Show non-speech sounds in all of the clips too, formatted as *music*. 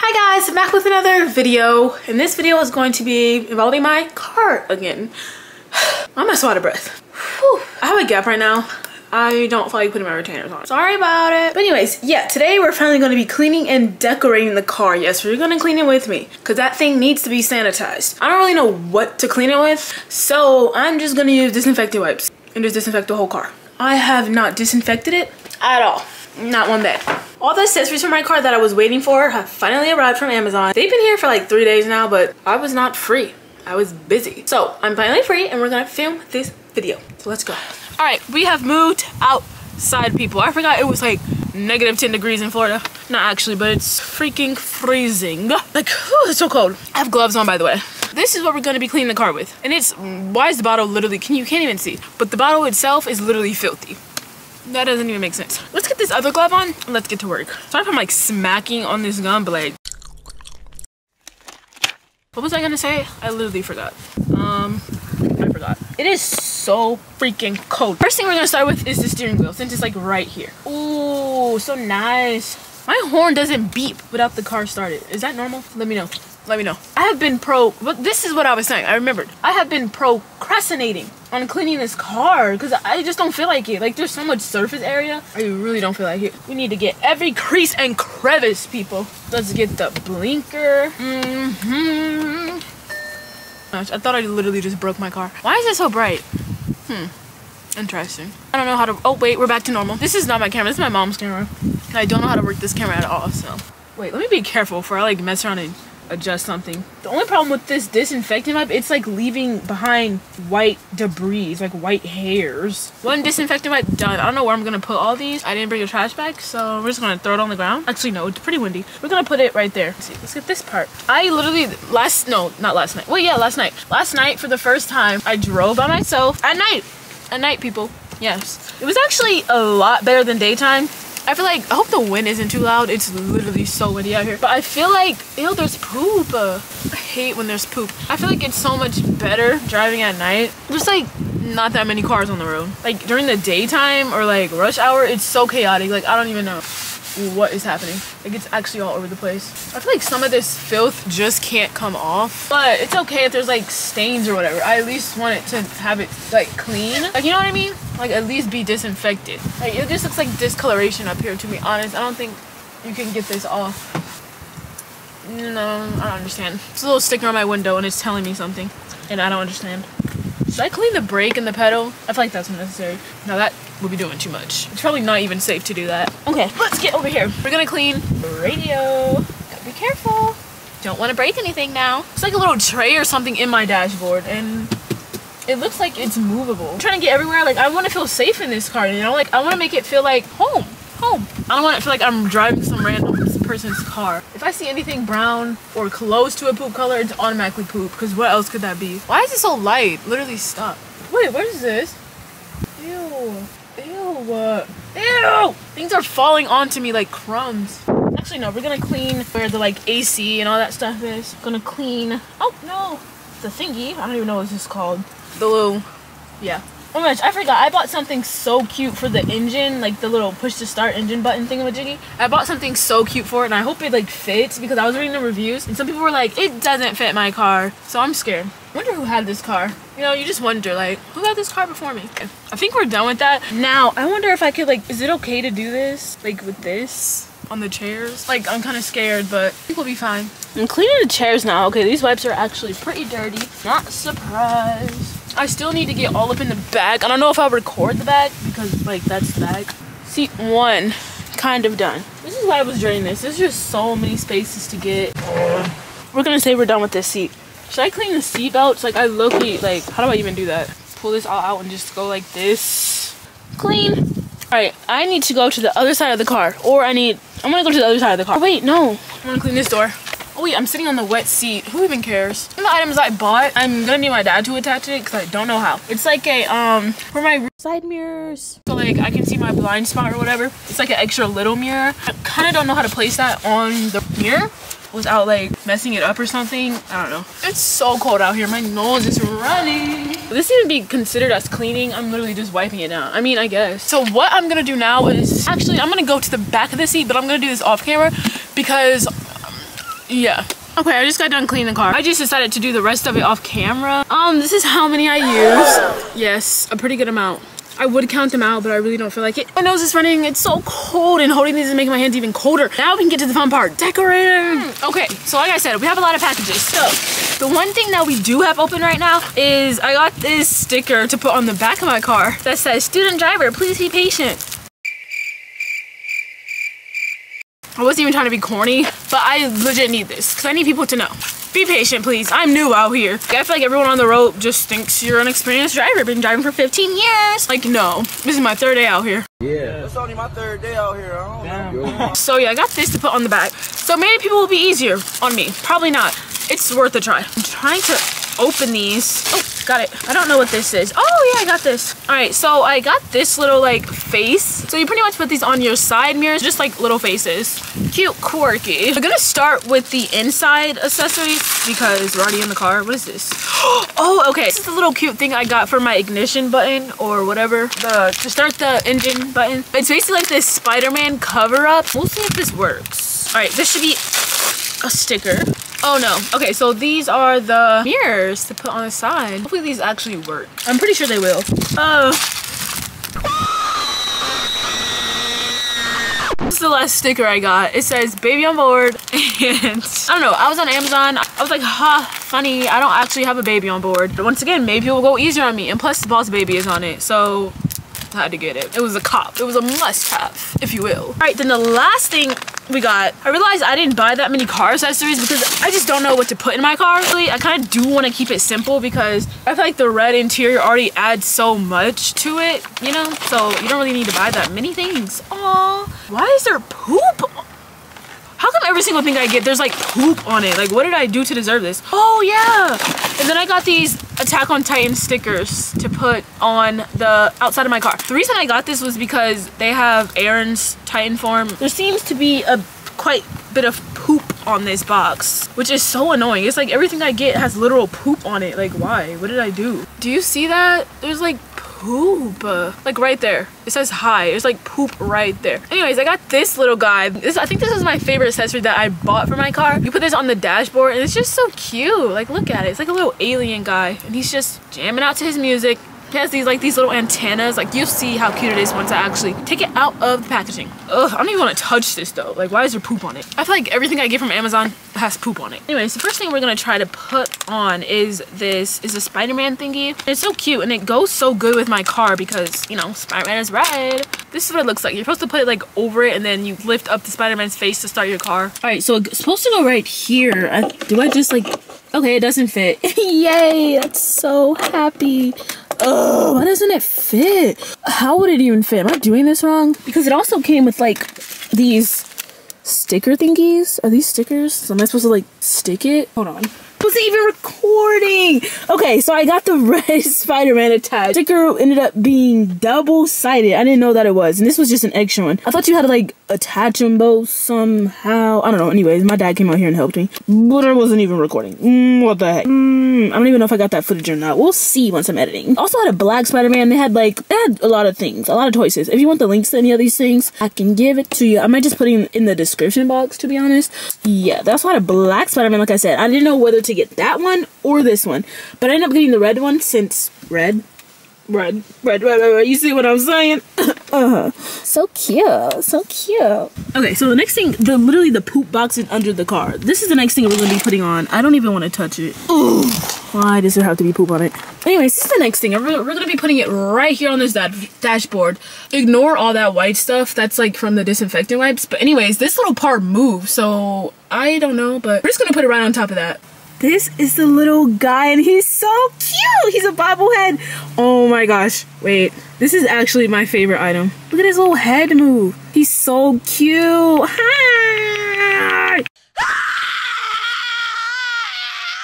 Hi guys, I'm back with another video. And this video is going to be involving my car again. *sighs* I'm so out of breath. Whew. I have a gap right now. I don't feel like putting my retainers on. Sorry about it. But anyways, yeah, today we're finally going to be cleaning and decorating the car. Yes, we're going to clean it with me because that thing needs to be sanitized. I don't really know what to clean it with, so I'm just going to use disinfectant wipes and just disinfect the whole car. I have not disinfected it at all. Not one bit. All the accessories for my car that I was waiting for have finally arrived from Amazon. They've been here for like three days now, but I was not free. I was busy. So I'm finally free and we're gonna film this video. So let's go. All right, we have moved outside people. I forgot it was like negative 10 degrees in Florida. Not actually, but it's freaking freezing. Like, whew, it's so cold. I have gloves on, by the way. This is what we're gonna be cleaning the car with. And it's, why is the bottle literally, can you can't even see. But the bottle itself is literally filthy. That doesn't even make sense. Let's get this other glove on and let's get to work. Sorry if I'm like smacking on this gun, but like, what was I gonna say? I literally forgot. Um, I forgot. It is so freaking cold. First thing we're gonna start with is the steering wheel since it's like right here. Ooh, so nice. My horn doesn't beep without the car started. Is that normal? Let me know let me know. I have been pro, but this is what I was saying. I remembered. I have been procrastinating on cleaning this car because I just don't feel like it. Like there's so much surface area. I really don't feel like it. We need to get every crease and crevice, people. Let's get the blinker. Mm-hmm. Gosh, I thought I literally just broke my car. Why is it so bright? Hmm. Interesting. I don't know how to, oh wait, we're back to normal. This is not my camera, this is my mom's camera. I don't know how to work this camera at all, so. Wait, let me be careful before I like mess around and adjust something. The only problem with this disinfectant wipe, it's like leaving behind white debris, like white hairs. One disinfectant wipe done. I don't know where I'm gonna put all these. I didn't bring a trash bag, so we're just gonna throw it on the ground. Actually, no, it's pretty windy. We're gonna put it right there. Let's see, let's get this part. I literally, last, no, not last night. Well, yeah, last night. Last night, for the first time, I drove by myself at night. At night, people. Yes. It was actually a lot better than daytime I feel like, I hope the wind isn't too loud. It's literally so windy out here. But I feel like, ew, there's poop. I hate when there's poop. I feel like it's so much better driving at night. There's like not that many cars on the road. Like during the daytime or like rush hour, it's so chaotic. Like I don't even know what is happening. Like it's actually all over the place. I feel like some of this filth just can't come off. But it's okay if there's like stains or whatever. I at least want it to have it like clean. Like you know what I mean? Like at least be disinfected. Like it just looks like discoloration up here to be honest. I don't think you can get this off. No, I don't understand. It's a little sticker on my window and it's telling me something. And I don't understand. Should I clean the brake and the pedal? I feel like that's unnecessary. Now that would be doing too much. It's probably not even safe to do that. Okay, let's get over here. We're gonna clean the radio. Gotta be careful. Don't want to break anything now. It's like a little tray or something in my dashboard and it looks like it's movable. I'm trying to get everywhere. Like I want to feel safe in this car, you know? Like I want to make it feel like home, home. I don't wanna feel like I'm driving some random person's car. If I see anything brown or close to a poop color, it's automatically poop. Because what else could that be? Why is it so light? Literally stop. Wait, what is this? Ew. Ew. Ew. Things are falling onto me like crumbs. Actually, no. We're gonna clean where the like AC and all that stuff is. Gonna clean. Oh no, the thingy. I don't even know what this is called. The little. Yeah. Oh my gosh, I forgot. I bought something so cute for the engine, like the little push to start engine button thing with Jiggy. I bought something so cute for it and I hope it like fits because I was reading the reviews and some people were like, it doesn't fit my car. So I'm scared. I wonder who had this car. You know, you just wonder like, who had this car before me? I think we're done with that. Now, I wonder if I could like, is it okay to do this? Like with this? on the chairs. Like, I'm kind of scared, but I think we'll be fine. I'm cleaning the chairs now. Okay, these wipes are actually pretty dirty. Not surprised. I still need to get all up in the bag. I don't know if I'll record the bag because like that's the bag. Seat one, kind of done. This is why I was doing this. There's just so many spaces to get. We're gonna say we're done with this seat. Should I clean the seat belts? Like I look like, how do I even do that? Pull this all out and just go like this. Clean. All right, I need to go to the other side of the car or I need, I'm gonna go to the other side of the car. Oh, wait, no. I'm gonna clean this door. Oh wait, I'm sitting on the wet seat. Who even cares? the items I bought, I'm gonna need my dad to attach it because I don't know how. It's like a, um, for my side mirrors. So like I can see my blind spot or whatever. It's like an extra little mirror. I kind of don't know how to place that on the mirror without like messing it up or something. I don't know. It's so cold out here. My nose is running. This even be considered as cleaning. I'm literally just wiping it down. I mean, I guess. So what I'm gonna do now is actually I'm gonna go to the back of the seat, but I'm gonna do this off camera because Yeah. Okay, I just got done cleaning the car. I just decided to do the rest of it off camera. Um, this is how many I use. Yes, a pretty good amount. I would count them out, but I really don't feel like it. My nose is running. It's so cold, and holding these is making my hands even colder. Now we can get to the fun part, decorating. Okay, so like I said, we have a lot of packages. So the one thing that we do have open right now is I got this sticker to put on the back of my car that says, student driver, please be patient. I wasn't even trying to be corny, but I legit need this because I need people to know. Be patient, please. I'm new out here. I feel like everyone on the road just thinks you're an experienced driver. Been driving for 15 years. Like, no. This is my third day out here. Yeah. It's only my third day out here. I don't know. So yeah, I got this to put on the back. So maybe people will be easier on me. Probably not. It's worth a try. I'm trying to open these. Oh, got it. I don't know what this is. Oh yeah, I got this. All right, so I got this little like face. So you pretty much put these on your side mirrors, just like little faces. Cute, quirky. I'm gonna start with the inside accessories because we're already in the car. What is this? *gasps* Oh, okay. This is the little cute thing I got for my ignition button or whatever. The To start the engine button. It's basically like this Spider-Man cover up. We'll see if this works. All right, this should be a sticker. Oh no. Okay, so these are the mirrors to put on the side. Hopefully these actually work. I'm pretty sure they will. Oh. This is the last sticker I got. It says baby on board *laughs* and I don't know. I was on Amazon. I was like, ha, funny. I don't actually have a baby on board. But once again, maybe it will go easier on me. And plus the boss baby is on it. So I had to get it. It was a cop. It was a must have, if you will. All right, then the last thing we got, I realized I didn't buy that many car accessories because I just don't know what to put in my car. Really, I kind of do want to keep it simple because I feel like the red interior already adds so much to it, you know? So you don't really need to buy that many things. Aw, why is there poop? How come every single thing I get, there's like poop on it? Like, what did I do to deserve this? Oh, yeah. And then I got these Attack on Titan stickers to put on the outside of my car. The reason I got this was because they have Eren's Titan form. There seems to be a quite bit of poop on this box, which is so annoying. It's like everything I get has literal poop on it. Like, why? What did I do? Do you see that? There's like poop. Like right there. It says hi. It's like poop right there. Anyways i got this little guy. This i think this is my favorite accessory that i bought for my car. You put this on the dashboard and it's just so cute. Like look at it. It's like a little alien guy and he's just jamming out to his music he has these like these little antennas. Like you'll see how cute it is once I actually take it out of the packaging. Ugh, I don't even want to touch this though. Like why is there poop on it? I feel like everything I get from Amazon has poop on it. Anyways, the first thing we're gonna try to put on is this is a Spider-Man thingy. It's so cute and it goes so good with my car because you know Spider-Man is red. This is what it looks like. You're supposed to put it like over it and then you lift up the Spider-Man's face to start your car. All right, so it's supposed to go right here. I, do I just like, okay, it doesn't fit. *laughs* Yay, that's so happy. Oh, why doesn't it fit? How would it even fit? Am I doing this wrong? Because it also came with like these sticker thingies. Are these stickers? So am I supposed to like stick it? Hold on wasn't even recording. Okay, so I got the *laughs* red Spider-Man attached. Sticker ended up being double-sided. I didn't know that it was. And this was just an extra one. I thought you had to like attach them both somehow. I don't know. Anyways, my dad came out here and helped me. But I wasn't even recording. Mm, what the heck? Mm, I don't even know if I got that footage or not. We'll see once I'm editing. Also had a black Spider-Man. They had like, they had a lot of things. A lot of choices. If you want the links to any of these things, I can give it to you. I might just put it in the description box, to be honest. Yeah, that's why a black Spider-Man, like I said. I didn't know whether to get that one or this one. But I ended up getting the red one since red, red, red, red, red, red. You see what I'm saying? *coughs* uh-huh. So cute, so cute. Okay, so the next thing, the literally the poop box is under the car. This is the next thing we're gonna be putting on. I don't even want to touch it. Ooh, why does there have to be poop on it? Anyways, this is the next thing. We're, we're gonna be putting it right here on this da dashboard. Ignore all that white stuff. That's like from the disinfectant wipes. But anyways, this little part moves, so I don't know. But we're just gonna put it right on top of that. This is the little guy and he's so cute. He's a bobblehead. Oh my gosh. Wait, this is actually my favorite item. Look at his little head move. He's so cute. Hi.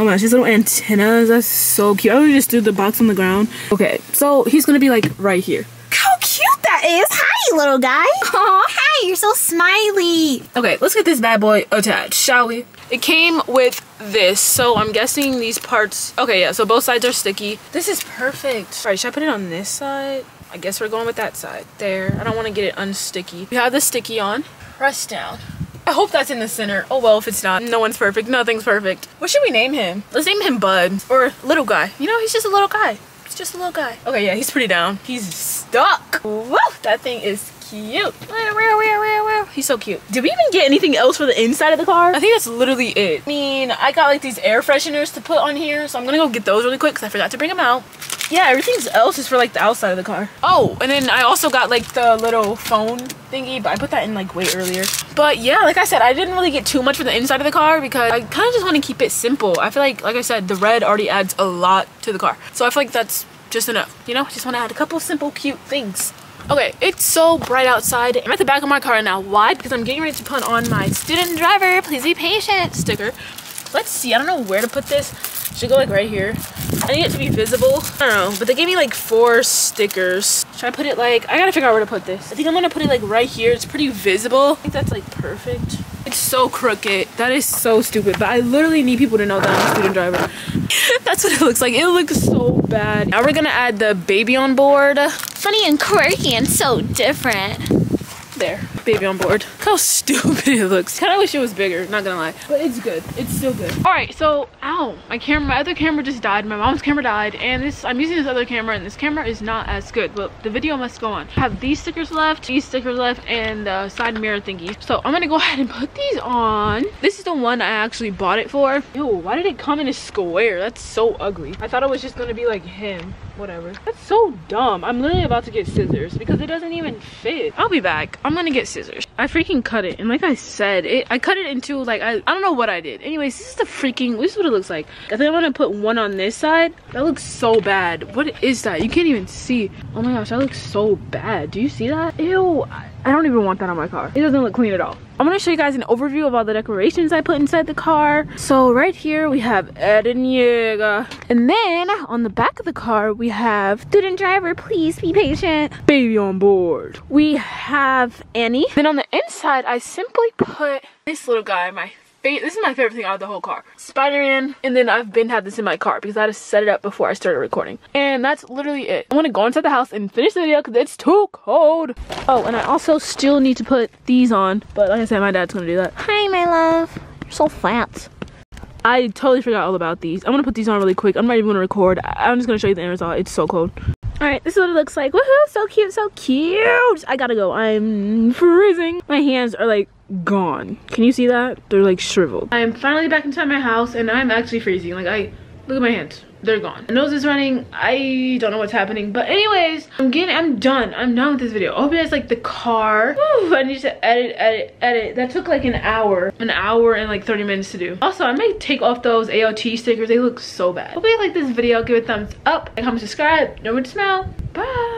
Oh my gosh, his little antennas, that's so cute. I would just threw the box on the ground. Okay, so he's gonna be like right here. How cute that is! Hi, little guy! Oh, hi, you're so smiley. Okay, let's get this bad boy attached, shall we? It came with this, so I'm guessing these parts... Okay, yeah, so both sides are sticky. This is perfect. All right, should I put it on this side? I guess we're going with that side. There. I don't want to get it unsticky. We have the sticky on. Press down. I hope that's in the center. Oh well, if it's not, no one's perfect. Nothing's perfect. What should we name him? Let's name him Bud or Little Guy. You know, he's just a little guy. He's just a little guy. Okay, yeah, he's pretty down. He's stuck. Woo! That thing is cute. He's so cute. Did we even get anything else for the inside of the car? I think that's literally it. I mean, I got like these air fresheners to put on here, so I'm gonna go get those really quick because I forgot to bring them out. Yeah, everything else is for like the outside of the car. Oh, and then I also got like the little phone thingy, but I put that in like way earlier. But yeah, like I said, I didn't really get too much for the inside of the car because I kind of just want to keep it simple. I feel like, like I said, the red already adds a lot to the car. So I feel like that's just enough, you know? I just want to add a couple simple, cute things. Okay, it's so bright outside. I'm at the back of my car now. Why? Because I'm getting ready to put on my student driver, please be patient sticker. Let's see, I don't know where to put this. Should go like right here. I need it to be visible. I don't know, but they gave me like four stickers. Should I put it like, I gotta figure out where to put this. I think I'm gonna put it like right here. It's pretty visible. I think that's like perfect. It's so crooked. That is so stupid, but I literally need people to know that I'm a student driver. *laughs* that's what it looks like. It looks so bad. Now we're gonna add the baby on board. Funny and quirky and so different. There, baby on board. Look how stupid it looks. Kind of wish it was bigger, not gonna lie. But it's good. It's still good. All right, so, ow, my camera, my other camera just died. My mom's camera died, and this, I'm using this other camera, and this camera is not as good, but the video must go on. I have these stickers left, these stickers left, and the side mirror thingy. So I'm gonna go ahead and put these on. This is the one I actually bought it for. Ew, why did it come in a square? That's so ugly. I thought it was just gonna be like him whatever. That's so dumb. I'm literally about to get scissors because it doesn't even fit. I'll be back. I'm gonna get scissors. I freaking cut it. And like I said, it I cut it into like, I, I don't know what I did. Anyways, this is the freaking, this is what it looks like. I think I'm gonna put one on this side. That looks so bad. What is that? You can't even see. Oh my gosh, that looks so bad. Do you see that? Ew. I don't even want that on my car. It doesn't look clean at all. I'm gonna show you guys an overview of all the decorations I put inside the car. So right here we have Yeager. And then on the back of the car we have student driver, please be patient. Baby on board. We have Annie. Then on the inside I simply put this little guy, my this is my favorite thing out of the whole car. Spider-Man, and then I've been had this in my car because I had to set it up before I started recording. And that's literally it. I want to go inside the house and finish the video because it's too cold. Oh, and I also still need to put these on, but like I said, my dad's gonna do that. Hi, my love. You're so fat. I totally forgot all about these. I'm gonna put these on really quick. I'm not even gonna record. I'm just gonna show you the end result. It's so cold. All right, this is what it looks like. Woohoo, so cute, so cute. I gotta go. I'm freezing. My hands are like gone. Can you see that? They're like shriveled. I am finally back inside my house and I'm actually freezing. Like I, look at my hands. They're gone. Nose is running. I don't know what's happening. But anyways, I'm getting, I'm done. I'm done with this video. I hope you guys like the car. Whew, I need to edit, edit, edit. That took like an hour. An hour and like 30 minutes to do. Also, I might take off those AOT stickers. They look so bad. Hope you like this video. Give it a thumbs up. Comment, subscribe. Know what to smell. Bye.